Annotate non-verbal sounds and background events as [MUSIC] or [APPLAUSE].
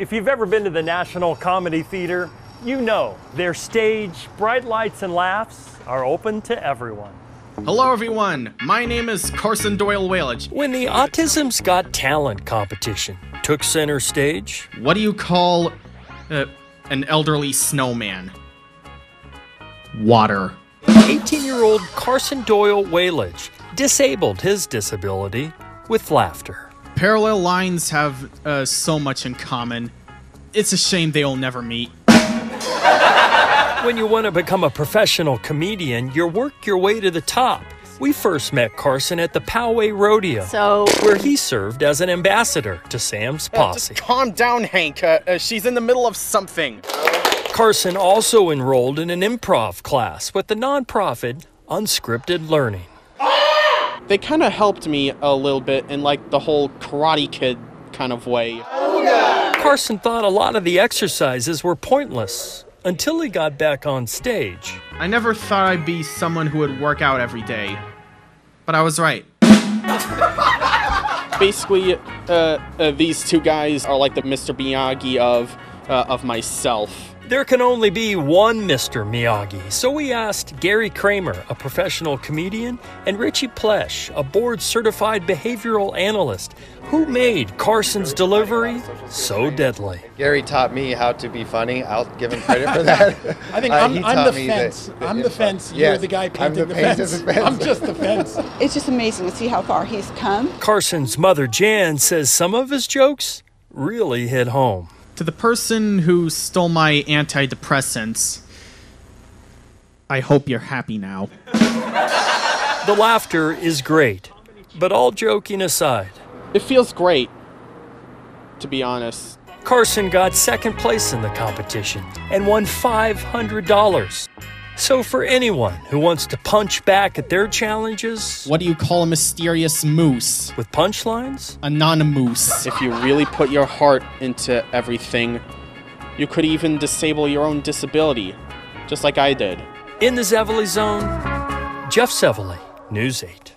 If you've ever been to the National Comedy Theater, you know their stage, bright lights, and laughs are open to everyone. Hello, everyone. My name is Carson Doyle Wehlage. When the Autism's Got Talent competition took center stage, What do you call uh, an elderly snowman? Water. 18 year old Carson Doyle Wehlage disabled his disability with laughter. Parallel lines have uh, so much in common. It's a shame they'll never meet. When you want to become a professional comedian, you work your way to the top. We first met Carson at the Poway Rodeo, So, where he served as an ambassador to Sam's posse. calm down, Hank. Uh, uh, she's in the middle of something. Carson also enrolled in an improv class with the nonprofit Unscripted Learning. They kind of helped me a little bit in like the whole Karate Kid kind of way. Carson thought a lot of the exercises were pointless until he got back on stage. I never thought I'd be someone who would work out every day. But I was right. Basically, uh, uh, these two guys are like the Mr. Miyagi of uh, of myself. There can only be one Mr. Miyagi, so we asked Gary Kramer, a professional comedian, and Richie Plesh, a board certified behavioral analyst, who made Carson's delivery so deadly. Gary taught me how to be funny. I'll give him credit for that. [LAUGHS] I think Uh, I'm, I'm the me that- fence. that I'm the fun- fence. You're Yes, the guy I'm painting the the, fence. the fence. I'm just the fence. [LAUGHS] It's just amazing to see how far he's come. Carson's mother Jan says some of his jokes really hit home. To the person who stole my antidepressants, I hope you're happy now. The laughter is great, but all joking aside, It feels great, to be honest. Carson got second place in the competition and won $500. So, for anyone who wants to punch back at their challenges What do you call a mysterious moose? with punchlines, A non-moose. If you really put your heart into everything, you could even disable your own disability, just like I did. in the Zevely Zone, Jeff Zevely, News 8.